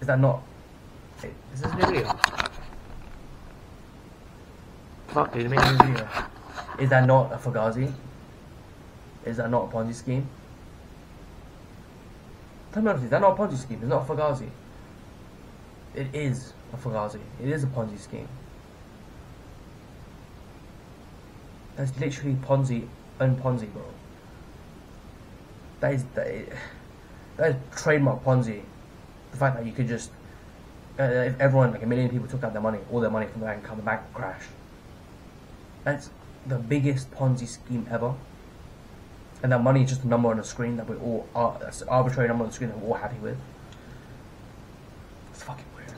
Is that not? Wait, is this a new video? Fuck, dude, make new video. Is that not a Fugazi? Is that not a Ponzi scheme? Tell me honestly, is that not a Ponzi scheme? It's not a Fugazi. It is a Fugazi. It is a Ponzi scheme. That's literally Ponzi unponzi, bro. That is that is, that is trademark Ponzi. The fact that you could just uh, if everyone like a million people took out their money, all their money from the bank account, the bank crashed. That's the biggest Ponzi scheme ever. And that money is just a number on a screen that we all are that's an arbitrary number on the screen that we're all happy with. It's fucking weird.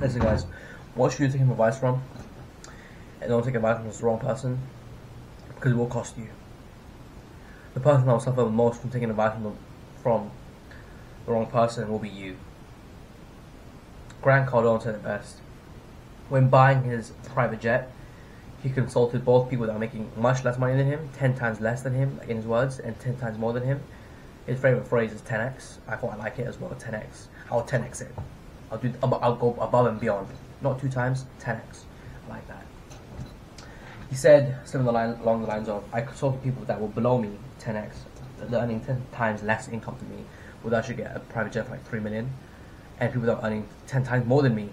Listen, guys, what should you take advice from? And don't take advice from the wrong person because it will cost you. The person that will suffer the most from taking advice from the, from the wrong person will be you. Grant Cardone said it best. When buying his private jet, he consulted both people that are making much less money than him, 10 times less than him, in his words, and 10 times more than him. His favorite phrase is 10x. I thought I like it as well, 10x. I'll 10x it. I'll do. I'll go above and beyond. Not two times, 10x. I like that. He said something along the lines of, I consulted people that were below me, 10x, earning 10 times less income than me, would actually get a private jet for like 3 million. And people that are earning 10 times more than me,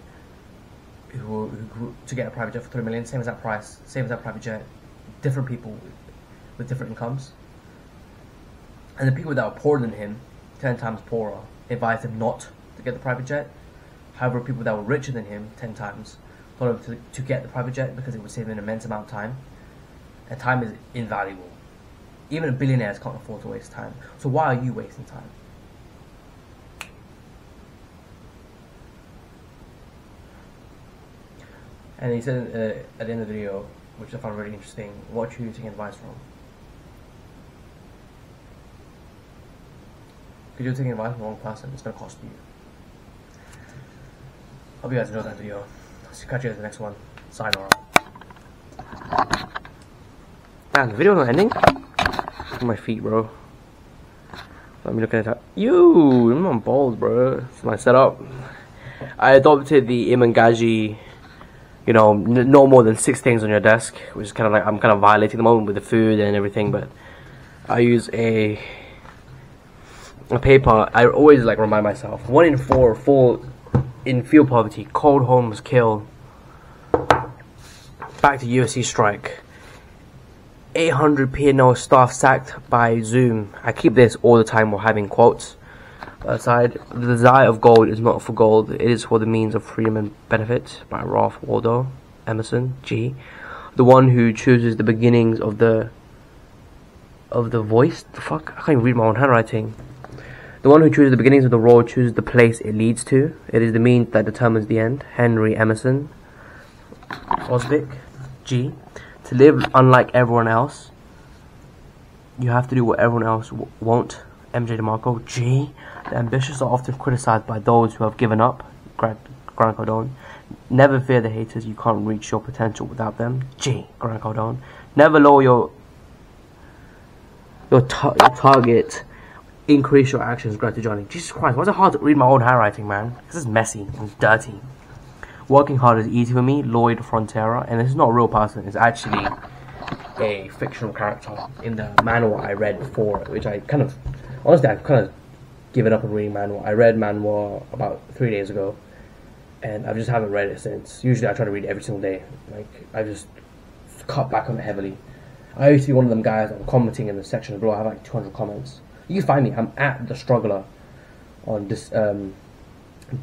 who, who to get a private jet for 3 million, same as that price, same as that private jet, different people with different incomes. And the people that are poorer than him, 10 times poorer, advised him not to get the private jet. However, people that were richer than him, 10 times, told him to, to get the private jet because it would save him an immense amount of time. And time is invaluable. Even billionaires can't afford to waste time. So why are you wasting time? And he said uh, at the end of the video, which I found really interesting, what should you take advice from? Because you're taking advice from the wrong person, it's going to cost you. Hope you guys enjoyed that video. Catch you guys in the next one. Sayonara. Damn, the video's not ending? Look at my feet, bro. Let me look at that. You, I'm on balls, bro. It's my setup. I adopted the Imangaji, you know, no more than six things on your desk, which is kind of like I'm kind of violating the moment with the food and everything. But I use a a paper. I always like remind myself. One in four fall in fuel poverty. Cold homes kill. Back to UCU strike. 800 P&O staff sacked by Zoom. I keep this all the time while having quotes. Aside, the desire of gold is not for gold, it is for the means of freedom and benefit by Ralph Waldo Emerson, G. The one who chooses the beginnings of the of the voice. The fuck? I can't even read my own handwriting. The one who chooses the beginnings of the road chooses the place it leads to. It is the means that determines the end. Henry Emerson. Fosdick. G. To live unlike everyone else, you have to do what everyone else won't. MJ DeMarco. G. The ambitious are often criticized by those who have given up. Grant, Grant Cardone. Never fear the haters. You can't reach your potential without them. G. Grant Cardone. Never lower your your, tar your target. Increase your actions. Grant Johnny. Jesus Christ, why is it hard to read my own handwriting, man? This is messy and dirty. Working hard is easy for me, Lloyd Frontera, and this is not a real person, it's actually a fictional character in the manual I read before, which I kind of, honestly, I've kind of given up on reading manual. I read manual about three days ago, and I just haven't read it since. Usually I try to read every single day. Like, I just cut back on it heavily. I used to be one of them guys that were commenting in the section below. I have like 200 comments. You can find me. I'm at the struggler on this um,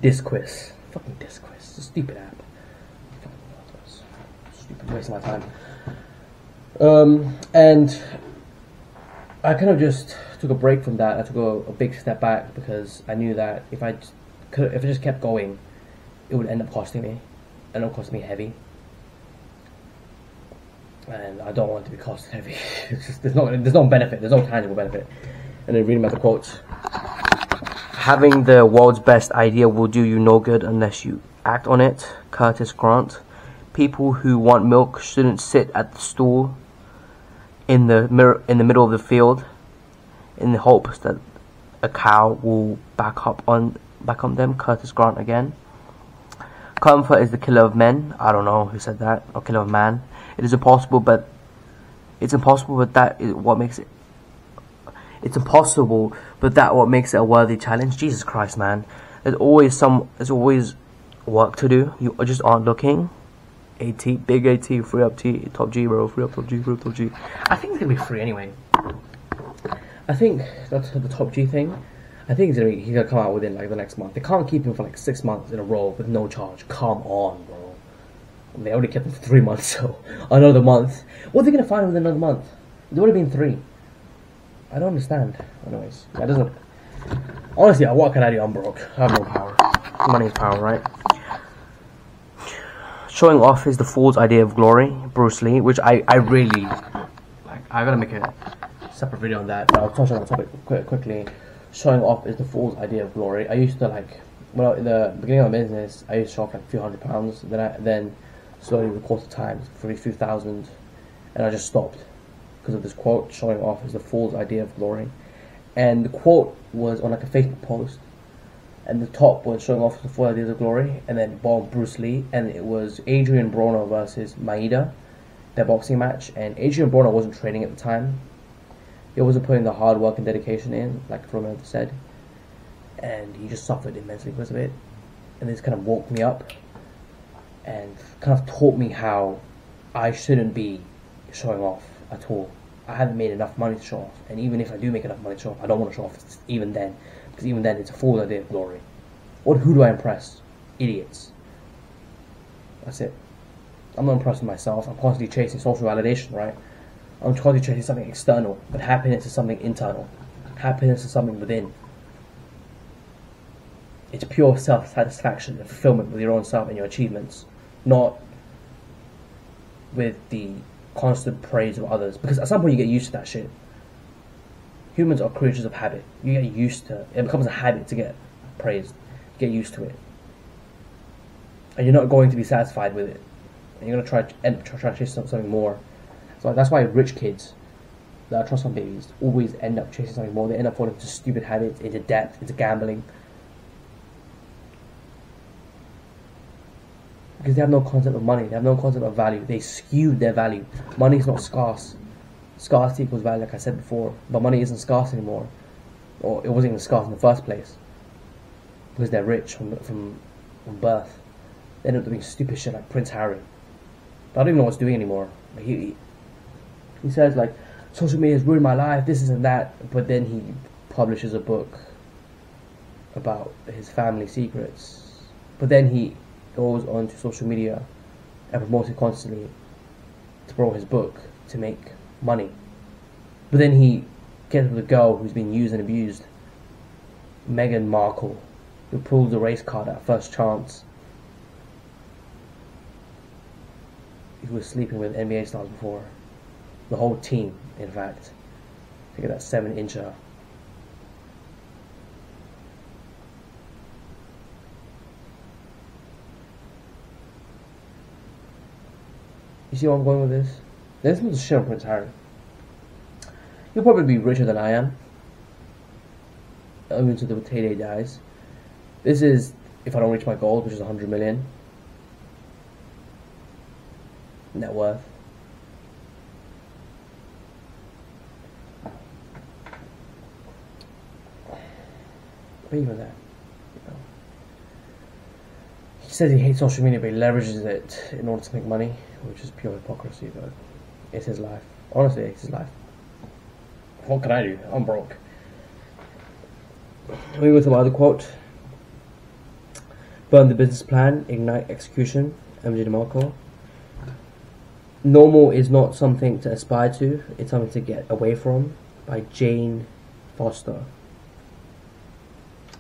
Disquiz. Fucking Disquiz. It's a stupid app. Stupid waste of my time. Um, and I kind of just took a break from that. I took a, a big step back because I knew that if I could, if I just kept going, it would end up costing me, and it would cost me heavy. And I don't want it to be cost heavy. Just, there's no there's no benefit. There's no tangible benefit. And then reading about the quotes. Having the world's best idea will do you no good unless you act on it. Curtis Grant. People who want milk shouldn't sit at the stool in the mirror in the middle of the field in the hopes that a cow will back up on back on them. Curtis Grant again. Comfort is the killer of men. I don't know who said that. Or killer of man. It is impossible, but it's impossible, but that is what makes it. It's impossible, but that what makes it a worthy challenge. Jesus Christ, man! There's always some. There's always work to do. You just aren't looking. AT, big AT, free up T, top G, bro, free up top G, free up top G. I think it's gonna be free anyway. I think that's the top G thing. I think he's gonna, be, he's gonna come out within like the next month. They can't keep him for like six months in a row with no charge. Come on, bro. They already kept him for three months, so another month. What are they gonna find within another month? It would have been three. I don't understand. Anyways, that doesn't. Honestly, what can I do? I'm broke. I have no power. Money is power, right? Showing off is the fool's idea of glory, Bruce Lee, which I, I really like. I gotta make a separate video on that, but I'll touch on the topic quick, quickly. Showing off is the fool's idea of glory. I used to like, well, in the beginning of my business, I used to show off like a few hundred pounds. Then I then slowly with the course of time for a few thousand, and I just stopped because of this quote. Showing off is the fool's idea of glory, and the quote was on like a Facebook post. And the top was showing off the four ideas of glory, and then bottom Bruce Lee, and it was Adrien Broner versus Maeda, their boxing match, and Adrien Broner wasn't training at the time. He wasn't putting the hard work and dedication in, like Roman said, and he just suffered immensely because of it. And this kind of woke me up, and kind of taught me how I shouldn't be showing off at all. I haven't made enough money to show off, and even if I do make enough money to show off, I don't want to show off even then because even then, it's a full idea of glory. What? Who do I impress? Idiots. That's it. I'm not impressed with myself. I'm constantly chasing social validation, right? I'm constantly chasing something external, but happiness is something internal. Happiness is something within. It's pure self-satisfaction and fulfillment with your own self and your achievements, not with the constant praise of others. Because at some point you get used to that shit humans are creatures of habit. You get used to it. It becomes a habit to get praised. You get used to it. And you're not going to be satisfied with it. And you're going to try to end, try, try to chase something more. So that's why rich kids that are trust fund babies always end up chasing something more. They end up falling into stupid habits, into debt, into gambling. Because they have no concept of money, they have no concept of value. They skewed their value. Money is not scarce scarcity equals value, like I said before. But money isn't scarce anymore, or it wasn't even scarce in the first place because they're rich from from, from birth. They end up doing stupid shit like Prince Harry. But I don't even know what's doing anymore. Like he he says like social media has ruined my life, this and that, but then he publishes a book about his family secrets. But then he goes onto social media and promotes it constantly to promote his book to make money. But then he gets with a girl who's been used and abused, Meghan Markle, who pulls the race card at first chance. He was sleeping with NBA stars before. The whole team, in fact. Look at that seven incher. You see where I'm going with this? This was shit on Prince Harry. He'll probably be richer than I am. I Even to the day dies. This is if I don't reach my goal, which is 100 million net worth. But even that. He says he hates social media, but he leverages it in order to make money, which is pure hypocrisy. But it's his life. Honestly, it's his life. What can I do? I'm broke. We go to other quote. Burn the business plan, ignite execution. MJ DeMarco. Normal is not something to aspire to, it's something to get away from. By Jane Foster.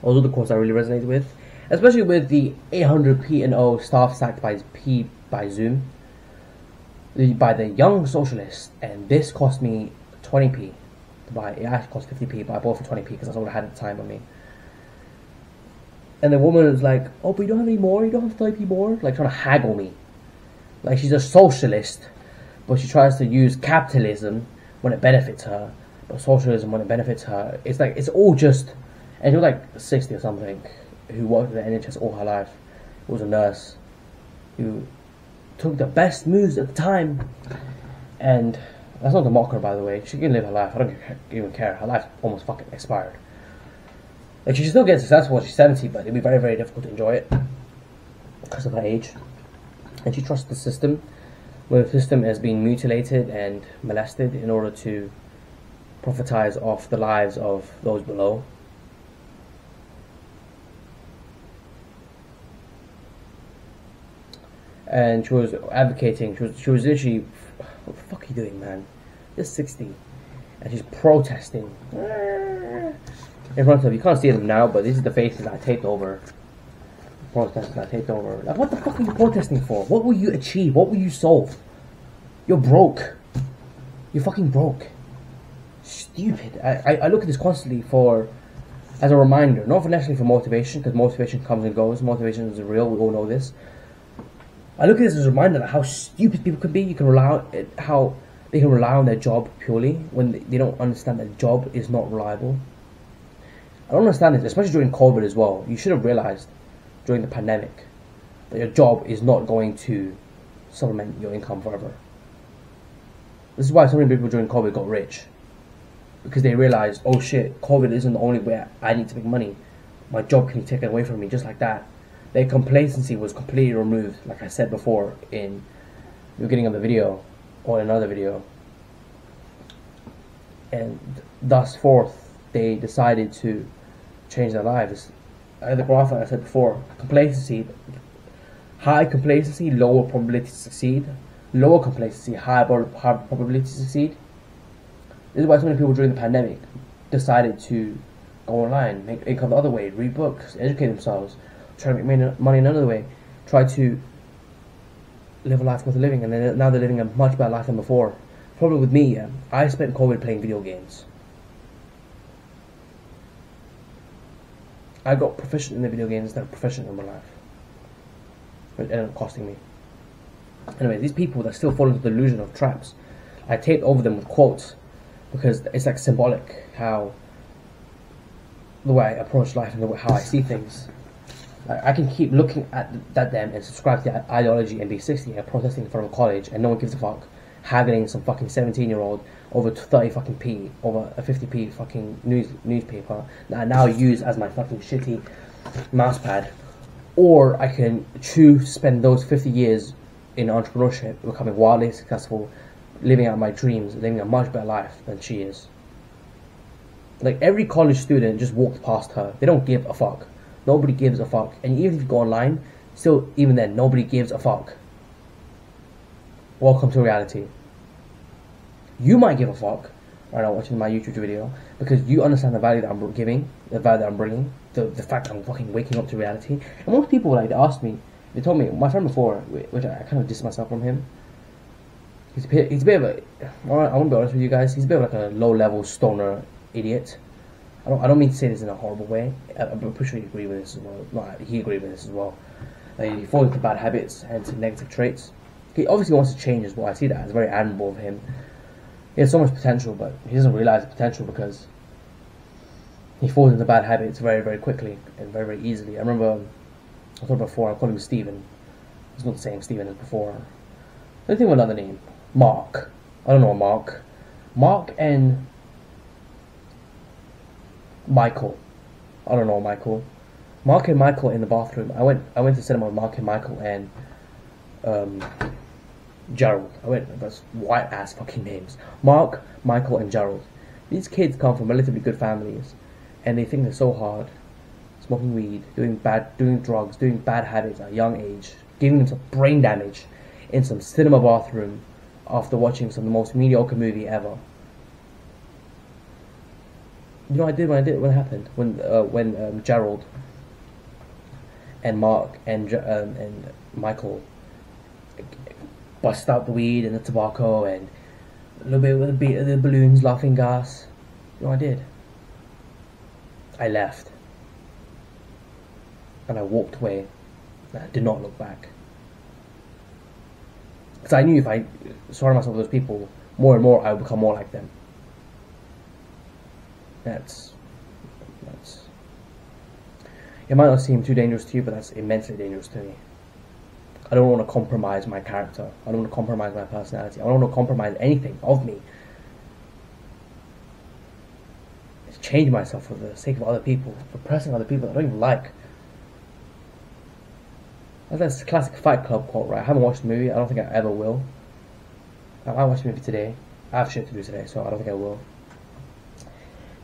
Those are the quotes I really resonate with. Especially with the 800 P and O staff sacked by P by Zoom by the Young Socialist, and this cost me 20p to buy. It actually cost 50p, but I bought for 20p because that's all I had at the time on me. And the woman was like, "Oh, but you don't have any more. You don't have thirty more." Like trying to haggle me. Like she's a socialist, but she tries to use capitalism when it benefits her, but socialism when it benefits her. It's like it's all just. And she was like sixty or something, who worked at the NHS all her life, was a nurse, who took the best moves at the time, and that's not to mock her, by the way. She can live her life. I don't even care. Her life almost fucking expired. Like she still get successful she's seventy, but it'll be very, very difficult to enjoy it because of her age. And she trusts the system, where the system has been mutilated and molested in order to profitize off the lives of those below. And she was advocating. She was, she was literally, what the fuck are you doing, man? You're sixty, and she's protesting in front of you. can't see them now, but these are the faces I taped over. Protesting I taped over. Like, what the fuck are you protesting for? What will you achieve? What will you solve? You're broke. You're fucking broke. Stupid. I, I, I look at this constantly for as a reminder, not for necessarily for motivation, because motivation comes and goes. Motivation is real. We all know this. I look at this as a reminder of how stupid people can be. You can rely on how they can rely on their job purely when they don't understand that job is not reliable. I don't understand this, especially during COVID as well. You should have realized during the pandemic that your job is not going to supplement your income forever. This is why so many people during COVID got rich. Because they realized, oh shit, COVID isn't the only way I need to make money. My job can be taken away from me just like that. Their complacency was completely removed, like I said before in the beginning of the video, or another video. And thus forth, they decided to change their lives. Uh, the graph I said before, complacency, high complacency, lower probability to succeed. Lower complacency, high, high probability to succeed. This is why so many people during the pandemic decided to go online, make income the other way, read books, educate themselves, try to make money in another way, try to live a life worth living, and then now they're living a much better life than before. Problem with me, um, I spent COVID playing video games. I got proficient in the video games that are proficient in my life. It ended up costing me. Anyway, these people that still fall into the illusion of traps, I taped over them with quotes because it's like symbolic how the way I approach life and the way how I see things. I can keep looking at, at them and subscribe to the ideology and be 60 and protesting of college and no one gives a fuck. Haggling some fucking 17 year old over 30 fucking p, over a 50p fucking news newspaper that I now use as my fucking shitty mousepad. Or I can choose to spend those 50 years in entrepreneurship, becoming wildly successful, living out my dreams, living a much better life than she is. Like every college student just walked past her. They don't give a fuck. Nobody gives a fuck. And even if you go online, still, even then, nobody gives a fuck. Welcome to reality. You might give a fuck right now watching my YouTube video because you understand the value that I'm giving, the value that I'm bringing, the, the fact that I'm fucking waking up to reality. And most people, like, they asked me, they told me, my friend before, which I kind of dissed myself from him, he's a bit, he's a bit of a, I want to be honest with you guys, he's a bit of like a low level stoner idiot. I don't, I don't mean to say this in a horrible way. Uh, I'm pretty sure you agree with this as well. No, he agreed with this as well. Like, he falls into bad habits and to negative traits. He obviously wants to change as well. I see that as very admirable of him. He has so much potential, but he doesn't realize the potential because he falls into bad habits very, very quickly and very, very easily. I remember um, I thought before I called him Stephen. He's not the same Stephen as before. Let's think of another name. Mark. I don't know Mark. Mark and Michael. I don't know Michael. Mark and Michael in the bathroom. I went I went to cinema with Mark and Michael and um, Gerald. I went that's white ass fucking names. Mark, Michael and Gerald. These kids come from relatively good families and they think they're so hard. Smoking weed, doing bad doing drugs, doing bad habits at a young age, giving them some brain damage in some cinema bathroom after watching some of the most mediocre movie ever you know, I did when I did when it happened when uh, when um, Gerald and Mark and um, and Michael bust out the weed and the tobacco and a little bit with the, the balloons, laughing gas. You know, I did. I left. and I walked away. I did not look back. Because I knew if I surrounded myself with those people more and more, I would become more like them. That's that's. It might not seem too dangerous to you, but that's immensely dangerous to me. I don't want to compromise my character. I don't want to compromise my personality. I don't want to compromise anything of me. Just change myself for the sake of other people, for oppressing other people I don't even like. That's a classic Fight Club quote, right? I haven't watched the movie. I don't think I ever will. I might watch the movie today. I have shit to do today, so I don't think I will.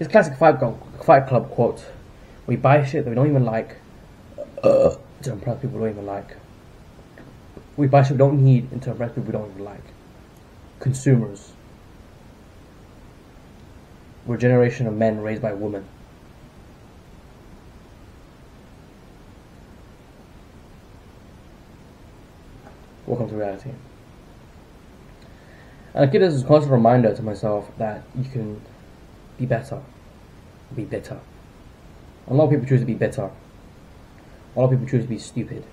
A classic Fight Club, Fight Club quote. We buy shit that we don't even like uh, to impress people we don't even like. We buy shit we don't need to impress people we don't even like. Consumers. We're a generation of men raised by women. Welcome to reality. And I keep this as a constant reminder to myself that you can be better, be bitter. A lot of people choose to be bitter. A lot of people choose to be stupid.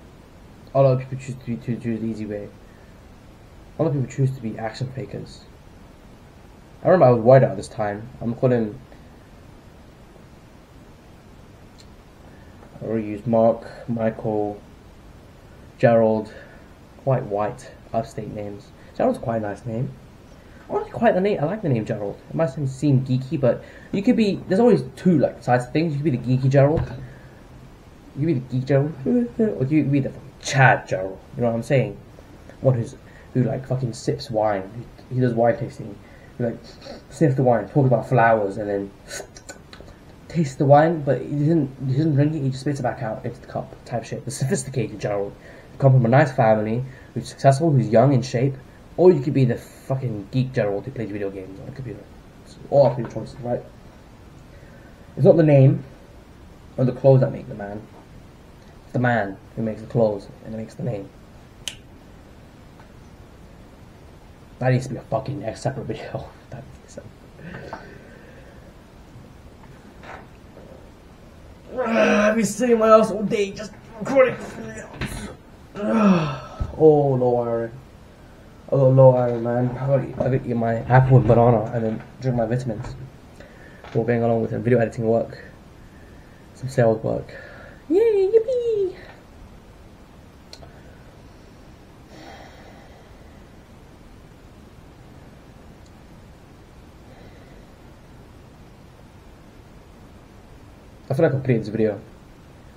A lot of people choose to, to choose the easy way. A lot of people choose to be action fakers. I remember I was white at this time. I'm calling. I already used Mark, Michael, Gerald, quite white, upstate names. Gerald's quite a nice name. I like quite the name. I like the name Gerald. It might seem geeky, but you could be. There's always two like sides of things. You could be the geeky Gerald. You could be the geek Gerald, or you could be the Chad Gerald. You know what I'm saying? One who's who like fucking sips wine. He does wine tasting. He like sniff the wine, talk about flowers, and then taste the wine, but he doesn't he doesn't drink it. He just spits it back out into the cup. Type shit. The sophisticated Gerald. come from a nice family, who's successful, who's young in shape, or you could be the fucking geek Gerald who plays video games on a computer. It's all your choices, right? It's not the name or the clothes that make the man. It's the man who makes the clothes and it makes the name. That needs to be a fucking next separate video. that I've been sitting in my house all day just recording. oh Lord. Oh low iron man. I gotta, I gotta eat my apple and banana and then drink my vitamins. All going along with some video editing work, some sales work. Yay, yippee! I feel like I completed this video.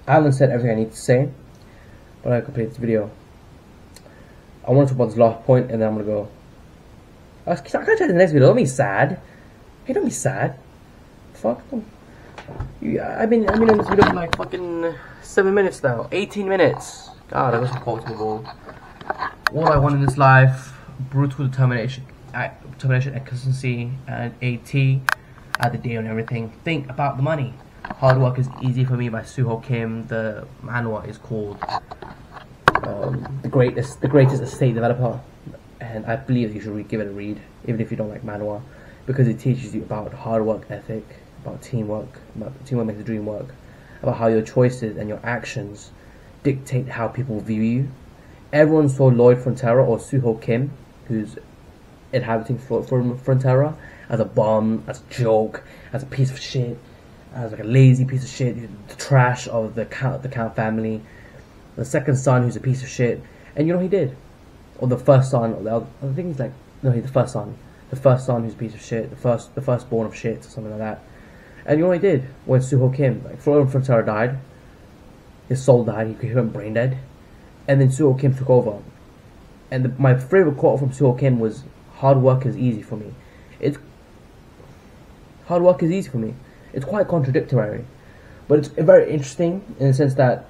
I haven't said everything I need to say, but I completed this video. I want to talk about this last point and then I'm gonna go. Oh, I can't try the next video. Don't be sad. Hey, don't be sad. Fuck. You, I've been I've been on this video for like fucking seven minutes now. 18 minutes. God, I wish I to the ball. All I want in this life: brutal determination, determination, consistency, and AT. At the day on everything. Think about the money. Hard work is easy for me by Suho Kim. The manhwa is called um, the greatest the greatest estate developer, and I believe you should give it a read, even if you don't like manhwa, because it teaches you about hard work ethic, about teamwork, about teamwork makes the dream work, about how your choices and your actions dictate how people view you. Everyone saw Lloyd Frontera or Suho Kim, who's inhabiting Frontera, as a bum, as a joke, as a piece of shit, as like a lazy piece of shit, the trash of the count the count family the second son who's a piece of shit, and you know he did, or the first son, or the other, I think he's like no, he's the first son, the first son who's a piece of shit, the first the firstborn of shit or something like that, and you know he did? When Suho Kim, like Florian Frontera died, his soul died, he went brain dead, and then Suho Kim took over, and the, my favorite quote from Suho Kim was, "Hard work is easy for me." It's hard work is easy for me. It's quite contradictory, but it's very interesting in the sense that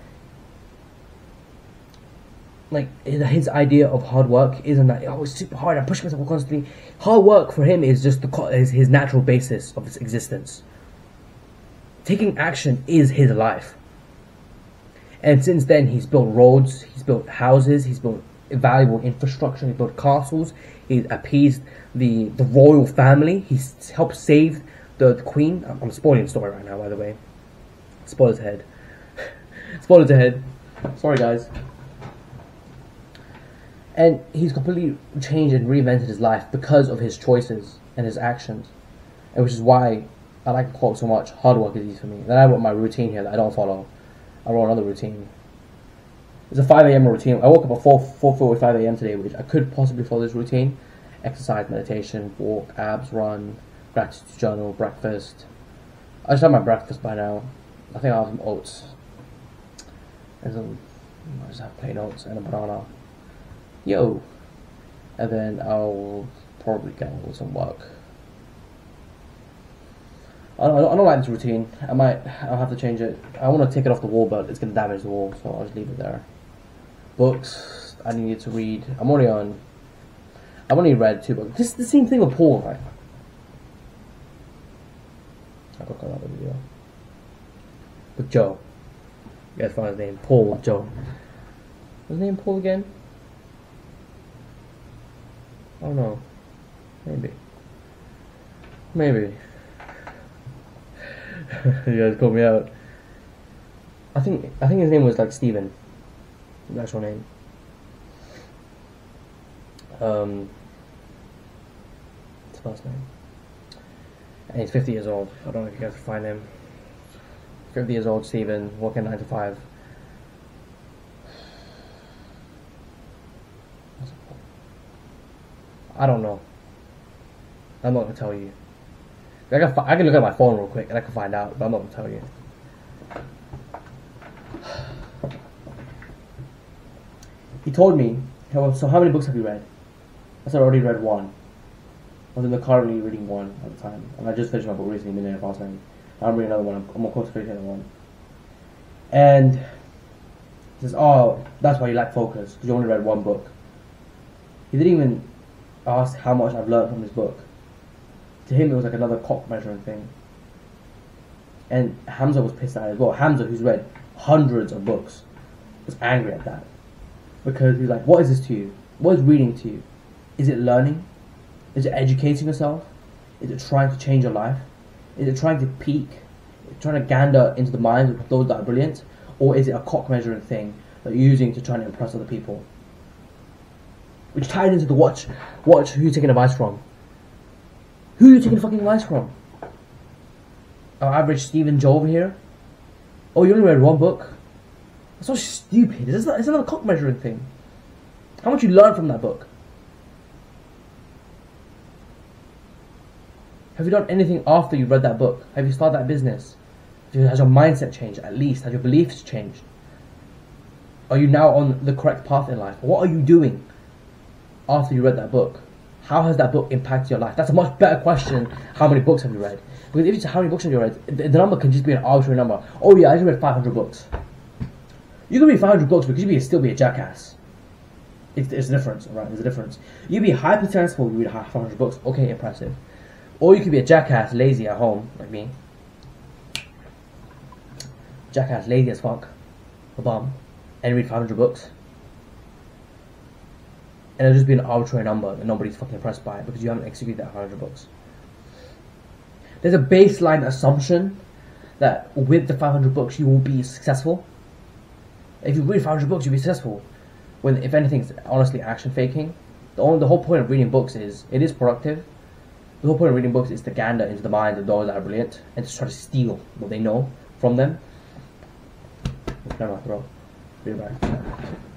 like his idea of hard work isn't that oh it's super hard. I push myself constantly. Hard work for him is just the is his natural basis of his existence. Taking action is his life. And since then, he's built roads, he's built houses, he's built valuable infrastructure, he's built castles, he's appeased the, the royal family, he's helped save the, the queen. I'm spoiling the story right now, by the way. Spoilers ahead. Spoilers ahead. Sorry, guys. And he's completely changed and reinvented his life because of his choices and his actions. And which is why I like the quote so much. Hard work is easy for me. Then I wrote my routine here that I don't follow. I wrote another routine. It's a 5 a.m. routine. I woke up at 4, 4.45 a.m. today, which I could possibly follow this routine. Exercise, meditation, walk, abs, run, gratitude journal, breakfast. I just had my breakfast by now. I think I'll have some oats. And some, I just have plain oats and a banana. Yo! And then I'll probably get on with some work. I don't, I don't like this routine. I might, I'll have to change it. I want to take it off the wall, but it's going to damage the wall, so I'll just leave it there. Books, I need to read. I'm already on, I've only read two books. This is the same thing with Paul, right? I'll got another video. With Joe. You guys find his name. Paul Joe. His name Paul again? Don't know. Maybe. Maybe. you guys called me out. I think I think his name was like Steven. His actual name. Um his first name. And he's fifty years old. I don't know if you guys can find him. Fifty years old Steven, working nine to five. I don't know. I'm not gonna tell you. I can, I can look at my phone real quick and I can find out, but I'm not gonna tell you. He told me, so how many books have you read? I said I already read one. I was in the car currently reading one at the time, and I just finished my book recently, Millionaire Fastlane. I'm reading another one. I'm, close to finishing another one. And he says, "Oh, that's why you lack focus because you only read one book." He didn't even ask how much I've learned from this book. To him, it was like another cock measuring thing. And Hamza was pissed at it as well. Hamza, who's read hundreds of books, was angry at that because he's like, "What is this to you? What is reading to you? Is it learning? Is it educating yourself? Is it trying to change your life? Is it trying to peak? Trying to gander into the minds of those that are brilliant, or is it a cock measuring thing that you're using to try and impress other people?" Which ties into the watch. Watch who you're taking advice from. Who are you taking fucking advice from? Our average Stephen Joe over here. Oh, you only read one book. That's so stupid. It's, not, it's another cock measuring thing. How much you learn from that book? Have you done anything after you read that book? Have you started that business? Has your mindset changed at least? Has your beliefs changed? Are you now on the correct path in life? What are you doing after you read that book? How has that book impacted your life? That's a much better question. How many books have you read? Because if it's how many books have you read, the, the number can just be an arbitrary number. Oh yeah, I just read 500 books. You can read 500 books because you can still be a jackass. It's, there's a difference, right? There's a difference. You can be hyper successful, you read 500 books. Okay, impressive. Or you could be a jackass, lazy at home, like me. Jackass, lazy as fuck, a bum, and read 500 books. And it'll just be an arbitrary number and nobody's fucking impressed by it because you haven't executed that 500 books. There's a baseline assumption that with the 500 books you will be successful. If you read 500 books, you'll be successful. When, if anything, it's honestly action faking. The, only, the whole point of reading books is it is productive. The whole point of reading books is to gander into the minds of those that are brilliant and to try to steal what they know from them. Never. Be right back.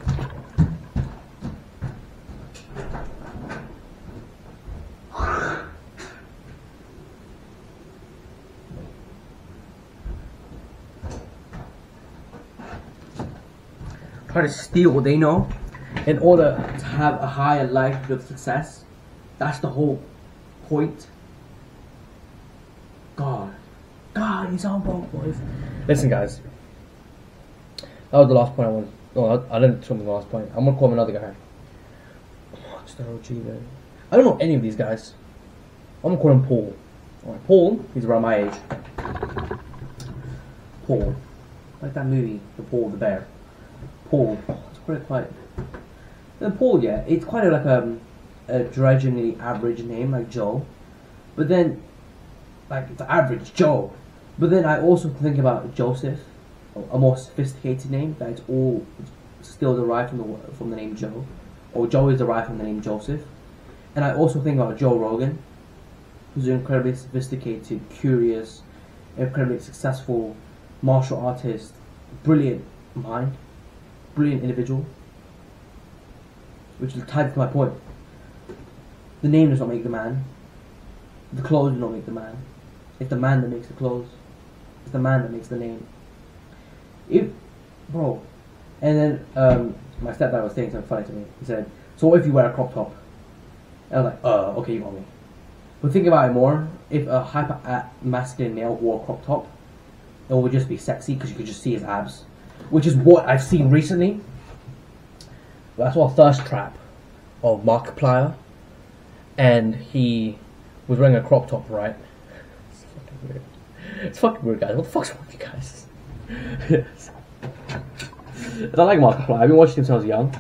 Try to steal what they know in order to have a higher likelihood of success. That's the whole point. God. God, he's on both boys. Listen, guys. That was the last point I wanted. No, I, didn't tell me the last point. I'm gonna call him another guy. The OG man? I don't know any of these guys. I'm gonna call him Paul. Paul, he's around my age. Paul. Like that movie, The Paul the Bear. Paul. It's quite quite. Then Paul, yeah, it's quite like um, a, a drudgingly average name like Joe, but then like it's average Joe. But then I also think about Joseph, a more sophisticated name that it's all still derived from the from the name Joe, or Joe is derived from the name Joseph. And I also think about Joe Rogan, who's an incredibly sophisticated, curious, incredibly successful martial artist, brilliant mind, brilliant individual. Which is tied to my point. The name does not make the man. The clothes do not make the man. It's the man that makes the clothes. It's the man that makes the name. If, bro, and then um, my stepdad was saying something funny to me. He said, "So what if you wear a crop top?" And I was like, "Uh, okay, you got me." But think about it more. If a hyper masculine male wore a crop top, it would just be sexy because you could just see his abs, which is what I've seen recently. Saw a thirst trap of Markiplier, and he was wearing a crop top, right? It's fucking weird. It's fucking weird, guys. What the fuck's wrong with you guys? I like Markiplier. I've been watching him since I was young.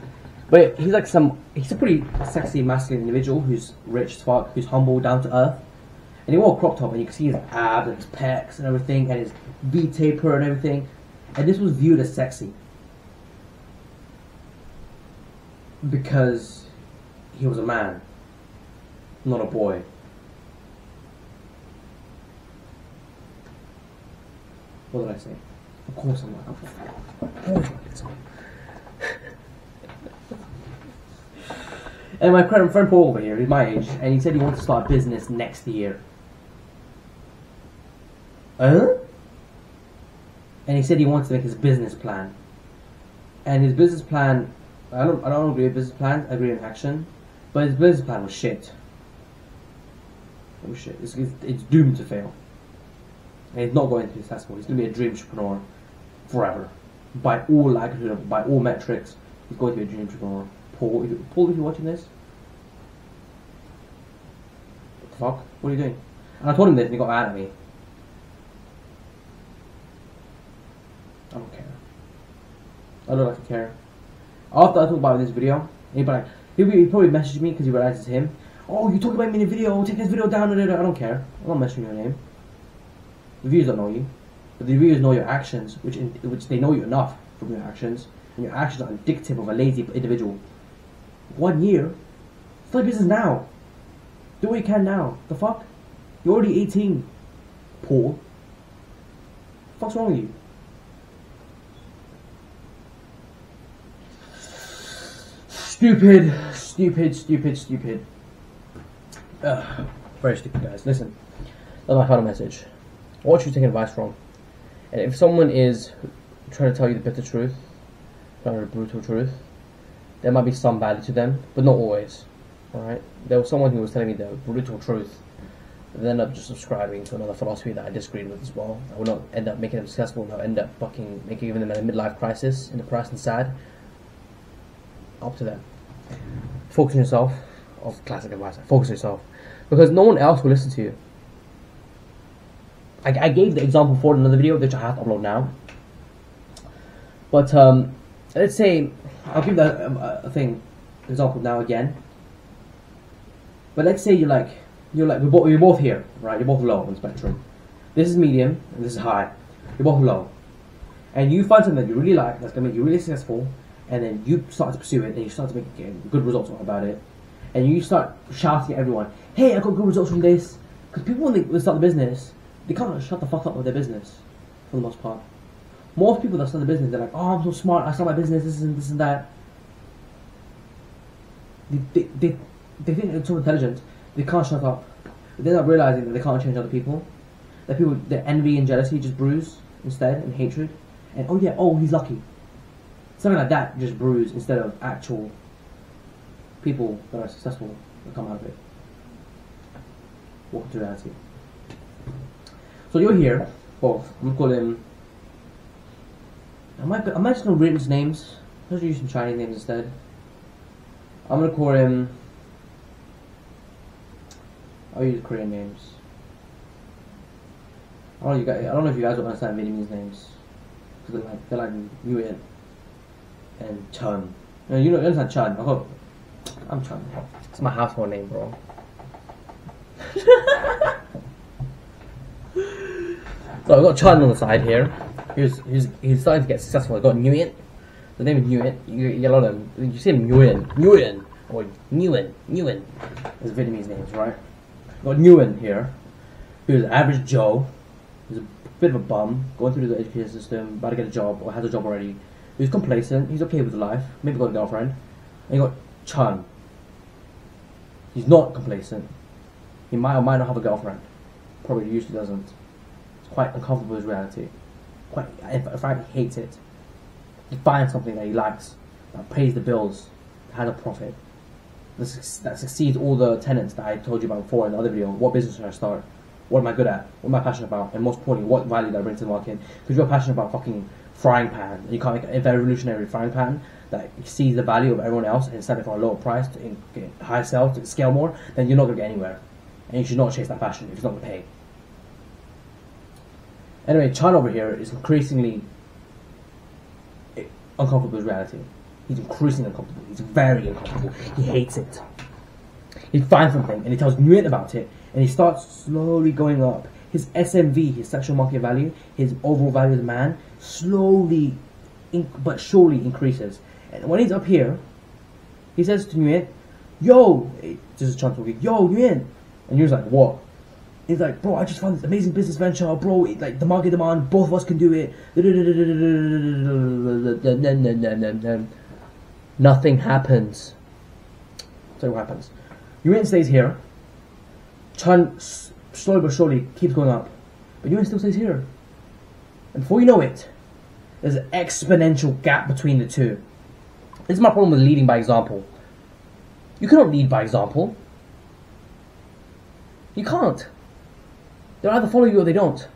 But he's like some. He's a pretty sexy, masculine individual who's rich as fuck, who's humble, down to earth. And he wore a crop top, and you can see his abs and his pecs and everything, and his V taper and everything. And this was viewed as sexy because he was a man, not a boy. What did I say? Of course I'm I'm And my friend, friend Paul over here, he's my age, and he said he wants to start a business next year. Huh? And he said he wants to make his business plan. And his business plan, I don't, I don't agree with business plan, I agree with action, but his business plan was shit. It was shit. It's, it's, it's doomed to fail. And he's not going to be successful. He's going to be a dream entrepreneur forever. By all likelihood, by all metrics, he's going to be a dream entrepreneur. Paul, if, Paul, if you're watching this, what the fuck? What are you doing? And I told him this, and he got mad at me. I don't care. I don't like to care. After I talk about this video, be like, he'll, be, he'll probably message me because he realizes him. Oh, you talked about me in a video. Oh, take this video down. I don't care. I'm not mentioning your name. The viewers don't know you, but the viewers know your actions, which in, which they know you enough from your actions, and your actions are indicative of a lazy individual. One year, start business now. Do what you can now. The fuck? You're already 18. Paul. The fuck's wrong with you? Stupid, stupid, stupid, stupid. Ugh, very stupid, guys. Listen, that's my final message. I want you to take advice from. And if someone is trying to tell you the bitter truth, trying the brutal truth, there might be some value to them, but not always. Alright? There was someone who was telling me the brutal truth, and then up just subscribing to another philosophy that I disagreed with as well. I would not end up making them successful, and I would end up fucking making them a midlife crisis and depressed and sad. Up to them. Focus on yourself. Of classic advice. Focus on yourself. Because no one else will listen to you. I, I gave the example for another video, which I have to upload now. But um, let's say I'll give that um, a thing example now again. But let's say you're like you're like we're both, you're both here, right? You're both low on the spectrum. This is medium and this is high. You're both low, and you find something that you really like that's gonna make you really successful, and then you start to pursue it, and you start to make good results about it, and you start shouting at everyone, "Hey, I got good results from this!" Because people when they start the business, they can't shut the fuck up with their business, for the most part. Most people that start a business, they're like, oh, I'm so smart, I start my business, this and this and that. They, they, they, they think they're so intelligent, they can't shut up. They're not realizing that they can't change other people. That people, their envy and jealousy just bruise instead, and hatred. And oh yeah, oh, he's lucky. Something like that just bruise instead of actual people that are successful that come out of it. Walk to reality. So you're here, both. I'm gonna call him I might, I might just know Britain's names. Let's use some Chinese names instead. I'm gonna call him. I'll use Korean names. I don't know, you guys, I don't know if you guys will understand Vietnamese names. Because they're like, they're like Nguyen and Chun. You know, you know, you understand Chun. Hope. I'm Chun. It's my household name, bro. so I've got Chun on the side here. He's he's he's starting to get successful. I got Nguyen. The name is Nguyen. You, you get a lot of. You see him Nguyen, Nguyen, or Nguyen, Nguyen. His Vietnamese names, right? Got Nguyen here. He was average Joe. He's a bit of a bum, going through the education system, about to get a job or has a job already. He's complacent. He's okay with life. Maybe got a girlfriend. And you got Chun. He's not complacent. He might or might not have a girlfriend. Probably usually doesn't. It's quite uncomfortable with reality. Quite, in fact, he hates it. He finds something that he likes, that pays the bills, that has a profit, that, that succeeds all the tenants that I told you about before in the other video. What business should I start? What am I good at? What am I passionate about? And most importantly, what value do I bring to the market? Because you're passionate about fucking frying pan, you can't make a very revolutionary frying pan that sees the value of everyone else and sell it for a lower price to in, get high sales to scale more, then you're not going to get anywhere. And you should not chase that passion if it's not to pay. Anyway, Chan over here is increasingly eh, uncomfortable with reality. He's increasingly uncomfortable. He's very uncomfortable. He hates it. He finds something and he tells Nguyen about it, and he starts slowly going up. His SMV, his sexual market value, his overall value as a man, slowly but surely increases. And when he's up here, he says to Nguyen, Yo, eh, this is Chan talking, Yo, Nguyen. And Nguyen's like, What? He's like, Bro, I just found this amazing business venture, bro. It, like, the market demand, both of us can do it. Nothing happens. So what happens? Nguyen stays here. Chan slowly but surely keeps going up. But Nguyen still stays here. And before you know it, there's an exponential gap between the two. This is my problem with leading by example. You cannot lead by example. You can't. They'll either follow you or they don't.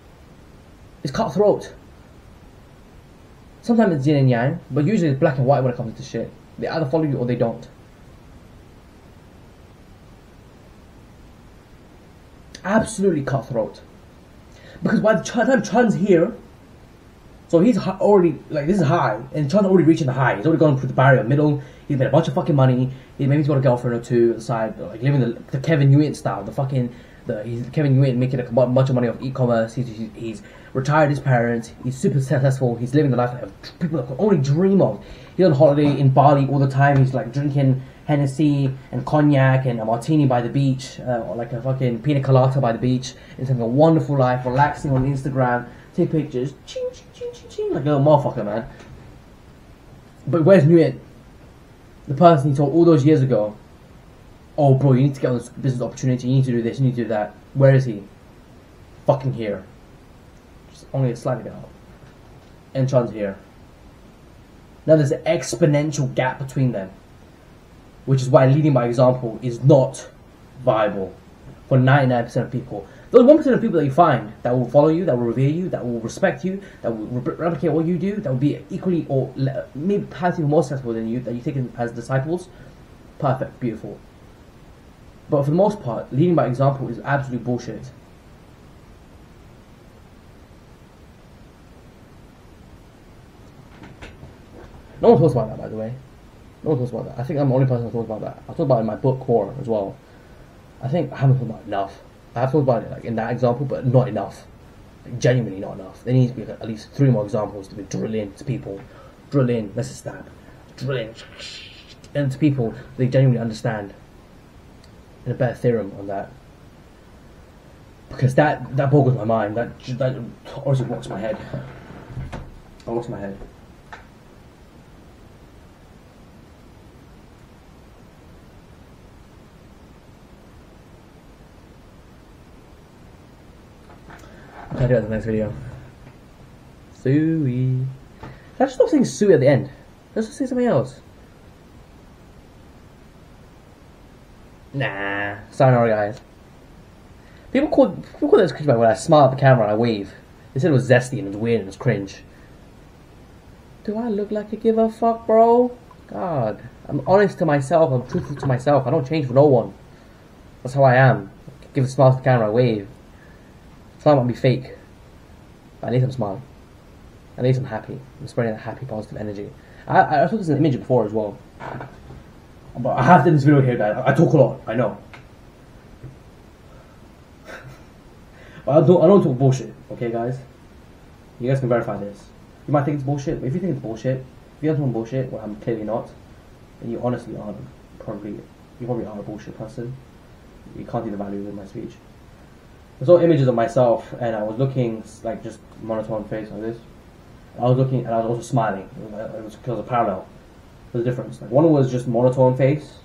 It's cutthroat. Sometimes it's yin and yang, but usually it's black and white when it comes to shit. They either follow you or they don't. Absolutely cutthroat. Because by the time Chun's here, so he's already like this is high, and Chun's already reaching the high. He's already gone through the barrier middle. He's made a bunch of fucking money. He maybe he's got a girlfriend or two the side, like living the, the Kevin Nguyen style, the fucking the he's Kevin Nguyen making a bu- bunch of money off e-commerce. He's, he's, he's retired his parents. He's super successful. He's living the life that people only dream of. He's on holiday in Bali all the time. He's like drinking Hennessy and cognac and a martini by the beach, uh, or like a fucking pina colada by the beach. He's having a wonderful life, relaxing on Instagram, take pictures, ching, ching, ching, ching, ching, like a little motherfucker, man. But where's Nguyen? The person he told all those years ago, oh bro, you need to get on this business opportunity, you need to do this, you need to do that. Where is he? Fucking here. Just only a slightly down. And Chan's here. Now there's an exponential gap between them. Which is why leading by example is not viable for 99% of people. Those 1% of people that you find that will follow you, that will revere you, that will respect you, that will re- replicate what you do, that will be equally or maybe perhaps even more successful than you, that you take as disciples, perfect, beautiful. But for the most part, leading by example is absolute bullshit. No one talks about that, by the way. No one talks about that. I think I'm the only person who talks about that. I talk about it in my book Core as well. I think I haven't talked about enough. I have talked about it like in that example, but not enough. Like, genuinely not enough. There needs to be like, at least three more examples to be drill in to people. Drill in, let's stab. Drill in and to people they genuinely understand. And a better theorem on that. Because that that boggles my mind. That that honestly rocks my head. It rocks my head. I'll do that in the next video. Suey. Let's stop saying Suey at the end. Let's just say something else. Nah. Sayonara, guys. People call people call this cringe when I smile at the camera and I wave. They said it was zesty and it was weird and it was cringe. Do I look like I give a fuck, bro? God. I'm honest to myself. I'm truthful to myself. I don't change for no one. That's how I am. Give a smile to the camera, I wave. Smile might be fake. But at least I'm smiling. At least I'm happy. I'm spreading that happy, positive energy. I, I, saw this in image before as well. But I have done this video here, guys. I, talk a lot. I know. but I don't. I don't talk bullshit. Okay, guys. You guys can verify this. You might think it's bullshit, but if you think it's bullshit, if you have some bullshit, well, I'm clearly not, then you honestly aren't probably you probably are a bullshit person. You can't see the value in my speech. I saw images of myself, and I was looking like just monotone face like this. I was looking, and I was also smiling. It was uh, because of parallel. A difference. Like one was just monotone face,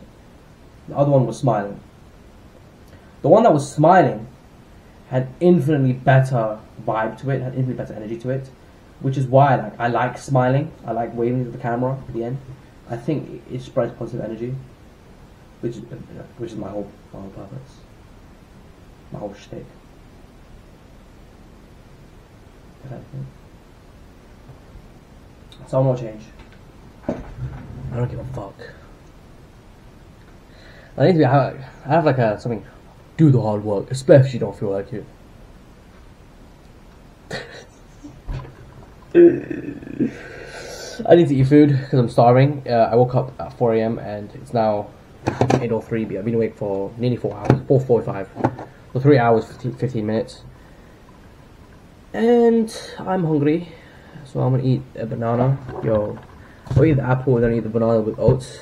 the other one was smiling. The one that was smiling had infinitely better vibe to it, had infinitely better energy to it, which is why like I like smiling. I like waving to the camera at the end. I think it spreads positive energy, which is uh, which is my whole my whole purpose, my whole shtick. So I'm not change. I don't give a fuck. I need to be. I have like a something. Do the hard work, especially if you don't feel like it. I need to eat food because I'm starving. Uh, I woke up at 4 a.m. and it's now 8:03. But I've been awake for nearly four hours, 4:45, for three hours 15, 15 minutes, and I'm hungry, so I'm gonna eat a banana. Yo, I'll eat the apple and then eat the banana with oats.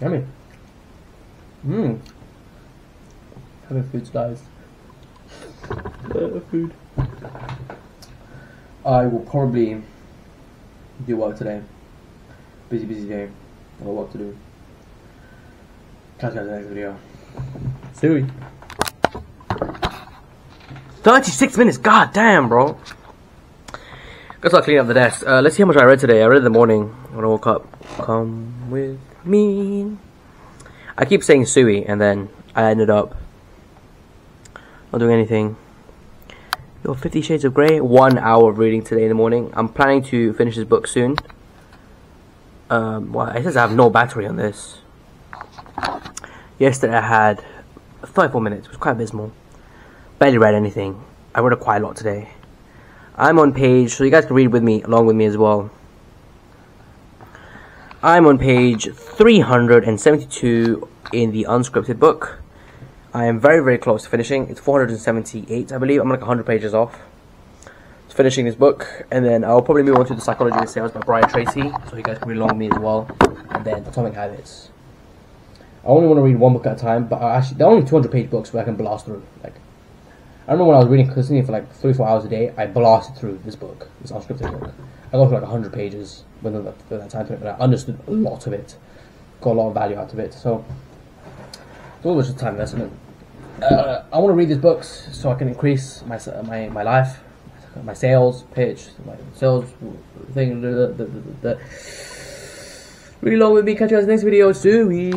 Yummy. Mmm. Having food guys. Uh, food. I will probably do work today. Busy, busy day. I got to do. Catch you guys the next video. See you. 36 minutes, god damn, bro. Gotta start cleaning up the desk. Uh, let's see how much I read today. I read in the morning when I woke up. Come with me. I keep saying Sui, and then I ended up not doing anything. Yo, Fifty Shades of Grey, one hour of reading today in the morning. I'm planning to finish this book soon. Um, well, it says I have no battery on this. Yesterday I had 34 minutes, it was quite abysmal. Barely read anything. I read a quite a lot today. I'm on page, so you guys can read with me, along with me as well. I'm on page 372 in the unscripted book. I am very, very close to finishing. It's 478, I believe. I'm like 100 pages off. It's finishing this book, and then I'll probably move on to The Psychology of Sales by Brian Tracy, so you guys can read along with me as well. And then Atomic Habits. I only want to read one book at a time, but actually, they're only 200 page books where I can blast through. Like, I remember when I was reading constantly for like three, four hours a day, I blasted through this book, this unscripted book. I got through like 100 pages within that, that time frame, and I understood a lot of it, got a lot of value out of it. So, it's always a time investment. Uh, I want to read these books so I can increase my my my life, my sales pitch, my sales thing. The, the, the, the, along with me. Catch you guys next video. Sweet.